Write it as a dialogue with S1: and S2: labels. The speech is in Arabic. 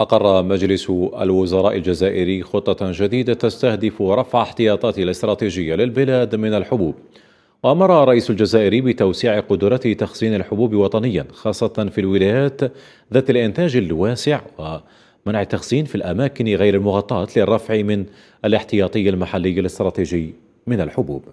S1: أقر مجلس الوزراء الجزائري خطة جديدة تستهدف رفع احتياطات الاستراتيجية للبلاد من الحبوب. وأمر الرئيس الجزائري بتوسيع قدرة تخزين الحبوب وطنيا خاصة في الولايات ذات الإنتاج الواسع ومنع التخزين في الأماكن غير المغطاة للرفع من الاحتياطي المحلي الاستراتيجي من الحبوب.